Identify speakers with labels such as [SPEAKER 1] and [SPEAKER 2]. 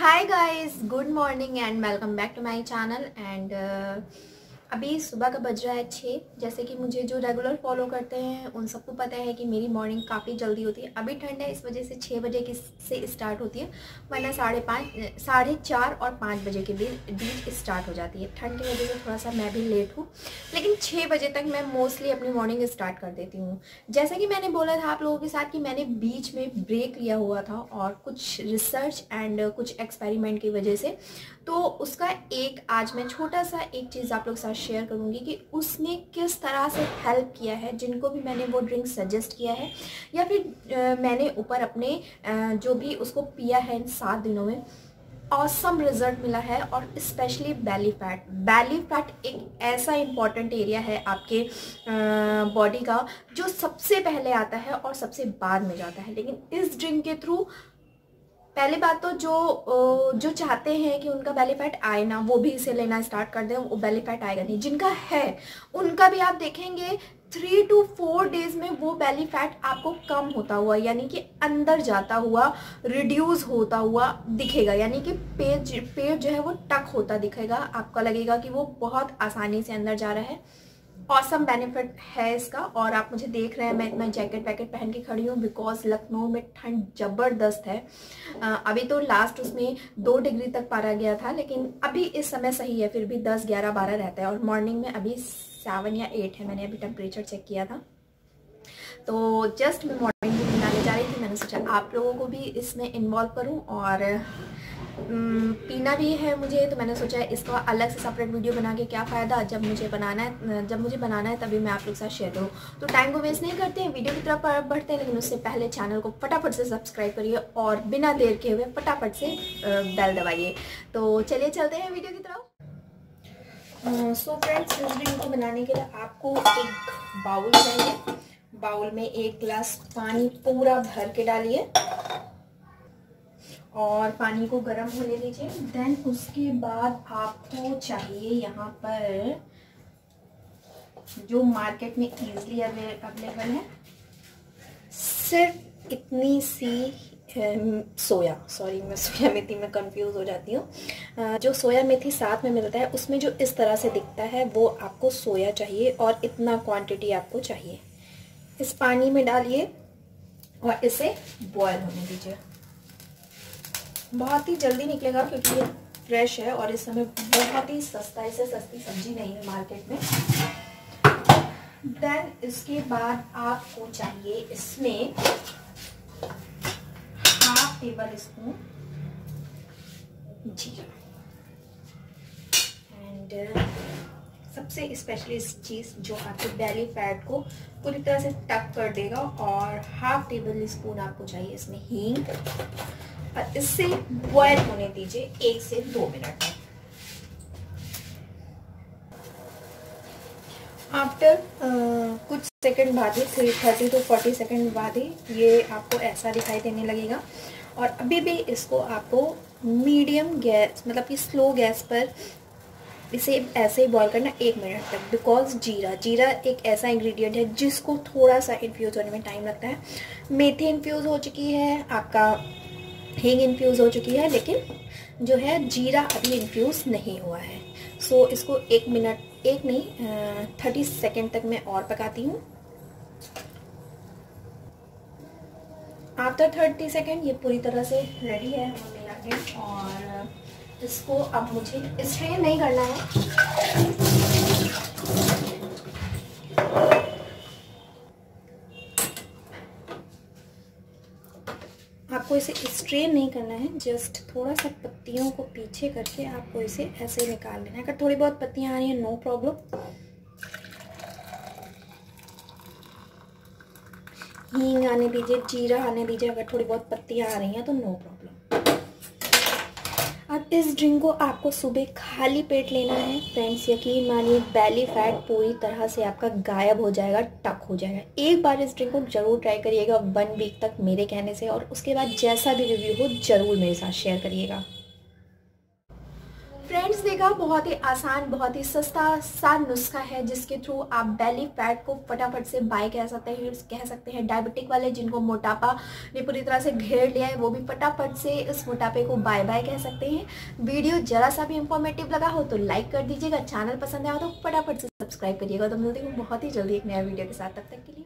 [SPEAKER 1] hi guys good morning and welcome back to my channel and uh, अभी सुबह का बज रहा है छः, जैसे कि मुझे जो रेगुलर फॉलो करते हैं, उन सबको पता है कि मेरी मॉर्निंग काफ़ी जल्दी होती है। अभी ठंड है, इस वजह से छः बजे की से स्टार्ट होती है, वरना साढ़े पाँच, साढ़े चार और पाँच बजे के बीच बीच स्टार्ट हो जाती है। ठंड की वजह से थोड़ा सा मैं भी लेट हूँ, लेकिन छः बजे तक मैं मोस्टली अपनी मॉर्निंग स्टार्ट कर देती हूँ। जैसा कि मैंने बोला था आप लोगों के साथ कि मैंने बीच में ब्रेक लिया हुआ था और कुछ रिसर्च एंड कुछ एक्सपेरिमेंट की वजह से तो उसका एक, आज मैं छोटा सा एक चीज़ आप लोग साथ शेयर करूँगी कि उसने किस तरह से हेल्प किया है, जिनको भी मैंने वो ड्रिंक सजेस्ट किया है, या फिर मैंने ऊपर अपने जो भी उसको पिया है इन सात दिनों में ऑसम रिज़ल्ट मिला है और specially belly fat belly fat एक ऐसा इंपॉर्टेंट एरिया है आपके बॉडी का, जो सबसे पहले आता है और सबसे बाद में जाता है. लेकिन इस ड्रिंक के थ्रू पहली बात तो जो जो चाहते हैं कि उनका बेली फैट आए ना, वो भी इसे लेना स्टार्ट कर दें, वो बेली फैट आएगा नहीं। जिनका है, उनका भी आप देखेंगे थ्री टू फोर डेज़ में वो बेली फैट आपको कम होता हुआ, यानी कि अंदर जाता हुआ रिड्यूस होता हुआ दिखेगा। यानी कि पेट पेट जो है वो टक होता दिखेगा। आपका लगेगा कि वो बहुत आसानी से अंदर जा रहा है। ऑसम बेनिफिट है इसका, और आप मुझे देख रहे हैं, मैं इतना जैकेट वैकेट पहन के खड़ी हूँ बिकॉज़ लखनऊ में ठंड ज़बरदस्त है। अभी तो लास्ट उसमें दो डिग्री तक पारा गया था, लेकिन अभी इस समय सही है, फिर भी दस, ग्यारह, बारह रहता है, और मॉर्निंग में अभी सेवन या एट है, मैंने अभी टेम्परेचर चेक किया था। तो जस्ट मैं मॉर्निंग में बनाने जा रही थी, मैंने सोचा आप लोगों को भी इसमें इन्वॉल्व करूँ, और पीना भी है मुझे तो मैंने सोचा है इसका अलग से सेपरेट वीडियो बना के क्या फ़ायदा? जब मुझे बनाना है जब मुझे बनाना है तभी मैं आप लोग साथ शेयर करूँ। तो टाइम को वेस्ट नहीं करते हैं वीडियो की तरफ़ बढ़ते हैं, लेकिन उससे पहले चैनल को फटाफट से सब्सक्राइब करिए और बिना देर के हुए फटाफट से बेल दबाइए। तो चलिए चलते हैं वीडियो की तरफ़। सो फ्रेंड्स इस को बनाने के लिए आपको एक बाउल चाहिए। बाउल में एक गिलास पानी पूरा भर के डालिए। और पानी को गर्म होने दीजिए। देन उसके बाद आपको चाहिए यहाँ पर जो मार्केट में इजीली अवेलेबल है, सिर्फ़ इतनी सी सोया। सॉरी मैं सोया मेथी में कंफ्यूज हो जाती हूँ। जो सोया मेथी साथ में मिलता है, उसमें जो इस तरह से दिखता है, वो आपको सोया चाहिए और इतना क्वांटिटी आपको चाहिए। इस पानी में डालिए और इसे बॉयल होने दीजिए। बहुत ही जल्दी निकलेगा क्योंकि ये फ्रेश है और इस समय बहुत ही सस्ता, इसे सस्ती सब्ज़ी नहीं है मार्केट में। देन इसके बाद आपको चाहिए इसमें हाफ़ टेबल स्पून जीरा। एंड सबसे स्पेशली इस चीज़ जो आपके बेली फैट को पूरी तरह से टक कर देगा और हाफ़ टेबल स्पून आपको चाहिए इसमें हींग। और इससे बॉयल होने दीजिए एक से दो मिनट तक आफ्टर कुछ सेकंड बाद ही three thirty to forty second बाद ही ये आपको ऐसा दिखाई देने लगेगा। और अभी भी इसको आपको मीडियम गैस मतलब कि स्लो गैस पर इसे ऐसे ही बॉईल करना एक मिनट तक। बिकॉज़ जीरा जीरा एक ऐसा इंग्रेडिएंट है जिसको थोड़ा सा इन्फ्यूज़ होने में टाइम लगता है। मेथी इन्फ्यूज़ हो चुकी है, आपका हींग इन्फ्यूज़ हो चुकी है लेकिन जो है जीरा अभी इन्फ्यूज़ नहीं हुआ है। सो so, इसको एक मिनट एक नहीं थर्टी सेकेंड तक मैं और पकाती हूँ। आफ्टर थर्टी सेकेंड ये पूरी तरह से रेडी है और इसको अब मुझे स्ट्रेन नहीं करना है। आपको इसे स्ट्रेन नहीं करना है जस्ट थोड़ा सा पत्तियों को पीछे करके आपको इसे ऐसे निकाल लेना है। अगर थोड़ी बहुत पत्तियाँ आ रही हैं नो प्रॉब्लम हींग आने दीजिए, जीरा आने दीजिए, अगर थोड़ी बहुत पत्तियाँ आ रही हैं तो नो प्रॉब्लम इस ड्रिंक को आपको सुबह खाली पेट लेना है। फ्रेंड्स यकीन मानिए बैली फैट पूरी तरह से आपका गायब हो जाएगा टक हो जाएगा। एक बार इस ड्रिंक को ज़रूर ट्राई करिएगा वन वीक तक मेरे कहने से और उसके बाद जैसा भी रिव्यू हो, ज़रूर मेरे साथ शेयर करिएगा। फ्रेंड्स देखा, बहुत ही आसान, बहुत ही सस्ता सा नुस्खा है, जिसके थ्रू आप बेली फैट को फटाफट से बाय कह सकते हैं कह सकते हैं डायबिटिक वाले जिनको मोटापा ने पूरी तरह से घेर लिया है, वो भी फटाफट से इस मोटापे को बाय बाय कह सकते हैं। वीडियो जरा सा भी इंफॉर्मेटिव लगा हो तो लाइक कर दीजिएगा चैनल पसंद आया हो तो फटाफट से सब्सक्राइब करिएगा तो मिलती हूँ बहुत ही जल्दी एक नया वीडियो के साथ, तब तक के लिए